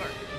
Cover!